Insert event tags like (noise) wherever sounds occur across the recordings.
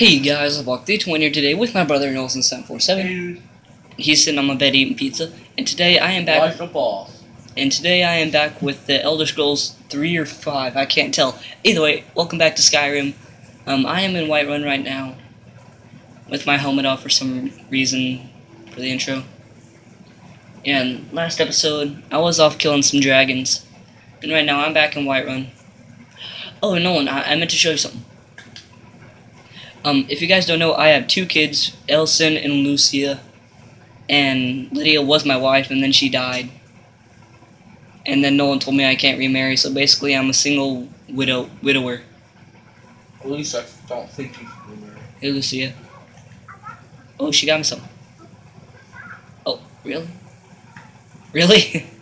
Hey guys, I walked the 20 here today with my brother Nelson 747. He's sitting on my bed eating pizza, and today I am back. Of boss. And today I am back with the Elder Scrolls 3 or 5. I can't tell. Either way, welcome back to Skyrim. Um, I am in Whiterun right now, with my helmet off for some reason for the intro. And last episode, I was off killing some dragons, and right now I'm back in Whiterun. Oh, Nolan, I, I meant to show you something. Um, if you guys don't know, I have two kids, Elson and Lucia. And Lydia was my wife, and then she died. And then Nolan told me I can't remarry, so basically I'm a single widow widower. At least I don't think you can be married. Hey, Lucia. Oh, she got me some. Oh, really? Really? (laughs)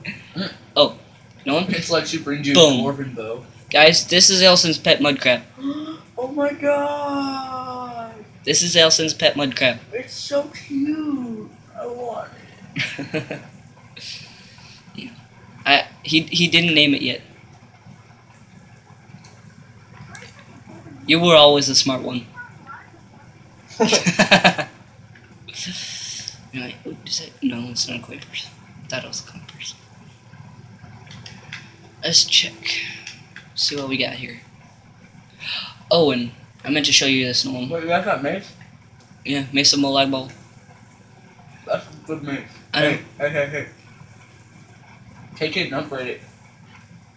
Oh, Nolan? It's like she brings you Boom. a dwarven bow. Guys, this is Elson's pet mud crab. (gasps) oh my god! This is Elson's pet mud crab. (laughs) It's so cute. I want it. yeah. I he he didn't name it yet. You were always the smart one. (laughs) Oh, is that no? It's not a coin purse. That was a coin. Let's check. See what we got here. (gasps) Oh, and I meant to show you this in one. Wait, that's not mace? Yeah, Mesa Molag Bal. That's a good mace. I know. Hey, hey, hey, hey. Take it and upgrade it.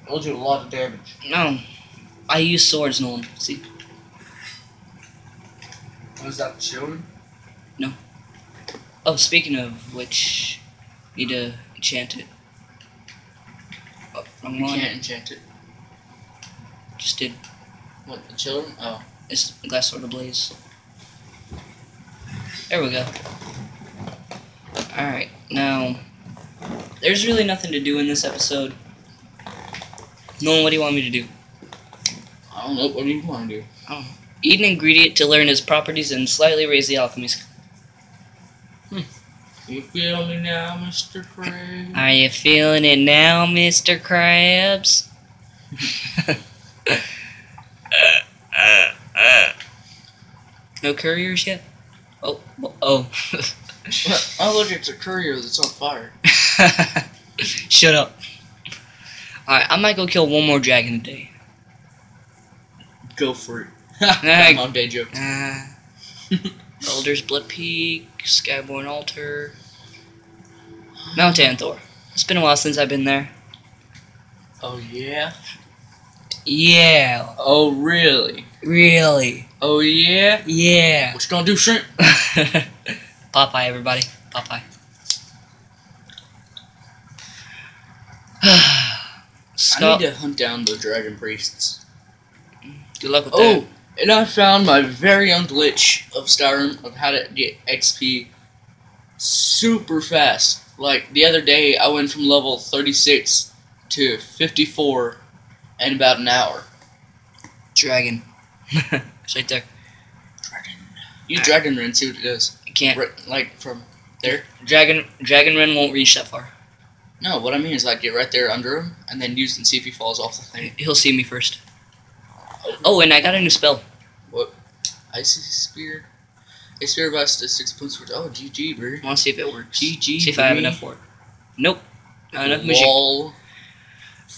It'll do a lot of damage. No, I use swords, Nolan. See, Was that the children? No. Oh, speaking of which, need to enchant it. Oh, wrong You can't enchant it. Just did. What, the children? Oh. It's glass sword ablaze. There we go. Alright, now, there's really nothing to do in this episode. Nolan, what do you want me to do? I don't know. What do you want to do? Oh, eat an ingredient to learn its properties and slightly raise the alchemy skill. Hmm. You feel me now, Mr. Crane? Are you feeling it now, Mr. Krabs? (laughs) (laughs) no couriers yet? Oh, oh. (laughs) I look it's a courier that's on fire. (laughs) Shut up. Alright, I might go kill one more dragon today. Go for it. Nah. On, day joke. Uh, (laughs) Elder's Blood Peak, Skyborn Altar, Mount Anthor. It's been a while since I've been there. Oh, yeah? Yeah, Oh, really? really. Oh, yeah? Yeah. What you gonna do, shrimp? (laughs) Popeye, everybody. Popeye. (sighs) I need to hunt down the dragon priests. good luck with oh, that. Oh, and I found my very own glitch of Skyrim of how to get XP super fast. Like the other day, I went from level 36 to 54 in about an hour. Dragon. it's right there. Dragon. Use Dragonrend, see what it does. You can't. Right, like from there. Dragon Dragonrend won't reach that far. No, what I mean is like get right there under him and then use and see if he falls off the thing. He'll see me first. Oh, and I got a new spell. What? Icy Spear. A spear busts to six points for. Oh, GG, bro. I want to see if it works. GG. See if I have enough for it. Nope. Not enough magic. Lol.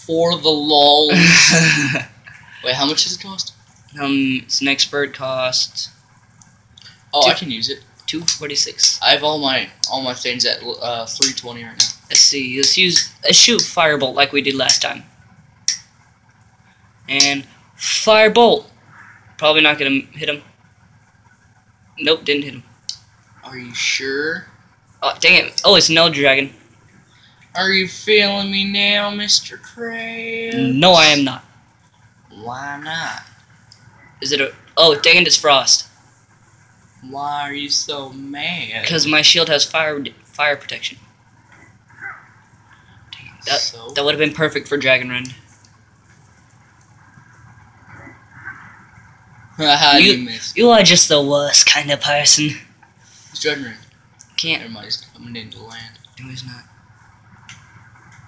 For the lol. (laughs) Wait, how much does it cost? um, it's an expert cost Oh, I can use it. two forty six. I have all my all my things at uh, 320 right now. Let's see. Let's use let's shoot firebolt like we did last time. And firebolt. Probably not gonna hit him. Nope, didn't hit him. Are you sure? Oh dang it! Oh, it's an elder dragon. Are you feeling me now, Mr. Krabs? No, I am not. Why not? Is it a? Oh, dang it! It's frost. Why are you so mad? Because my shield has fire fire protection. that- so That would have been perfect for Dragonrend. (laughs) You- you. You are just the worst kind of person. It's Dragonrend. Can't. Never mind, he's coming into land. No, he's not.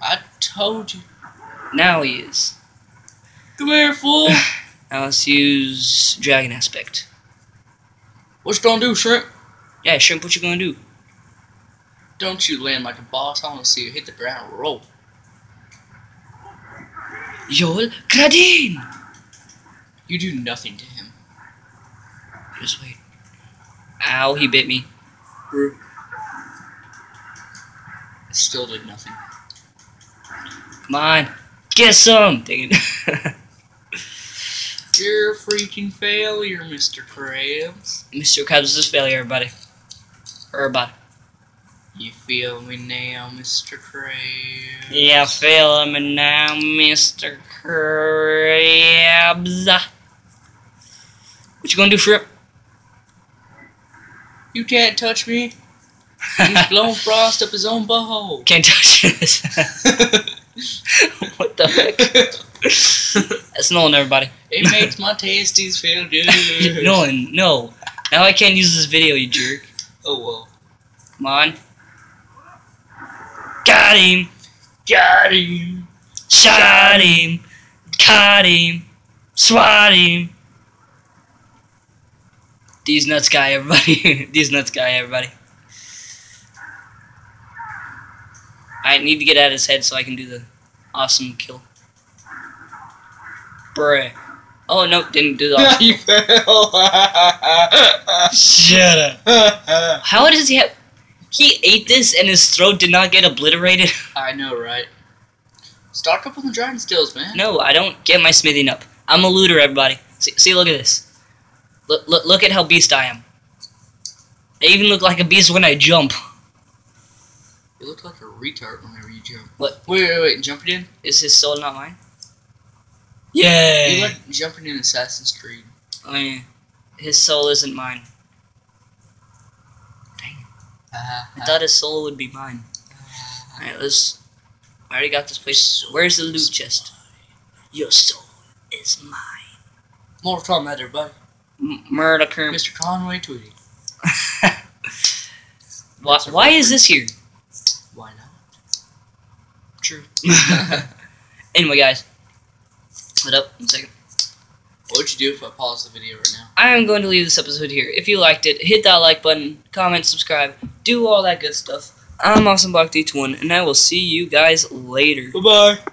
I told you. Now he is. Come here, fool. (sighs) Now let's use Dragon Aspect. What you gonna do, shrimp? Yeah, shrimp, what you gonna do? Don't you land like a boss. I wanna see you hit the ground and roll. Yol Kradin! You do nothing to him. Just wait. Ow, he bit me. It still did nothing. Come on. Get some! Dang it. (laughs) You're a freaking failure, Mr. Krabs. Mr. Krabs is a failure, everybody. Everybody. You feel me now, Mr. Krabs? Yeah, feel me now, Mr. Krabs. What you gonna do, Shrimp? You can't touch me. He's (laughs) blown frost up his own butthole. Can't touch (laughs) this. (laughs) what the heck? That's Nolan, everybody. It makes my tasties feel good. Nolan, no. Now I can't use this video, you jerk. Oh well. Come on. Got him. Got him. Shot him. Caught him. Swat him. These nuts guy, everybody. (laughs) These nuts guy, everybody. I need to get out of his head so I can do the awesome kill. Bruh. Oh, no, didn't do that. (laughs) awesome. you fell. Shut up. (laughs) How does he have... He ate this and his throat did not get obliterated? (laughs) I know, right? Stock up on the dragon stills, man. No, I don't get my smithing up. I'm a looter, everybody. See, see look at this. Look, look, look at how beast I am. I even look like a beast when I jump. You look like a retard whenever you jump. What? Wait, wait, wait. Jumping in? Is his soul not mine? Yeah. You like jumping in Assassin's Creed. oh, yeah. His soul isn't mine. Dang. Uh, I thought his soul would be mine. Uh, Alright, let's... I already got this place. Where's the loot chest? Your soul is mine. Mortal Kombat, everybody. M- Murder Kerm. Mr. Conway Tweety. (laughs) why, why is this here? Why not? True. (laughs) anyway, guys. Hold up, one second. What would you do if I pause the video right now? I am going to leave this episode here. If you liked it, hit that like button, comment, subscribe, do all that good stuff. I'm Awesome Block D1, and I will see you guys later. Bye bye.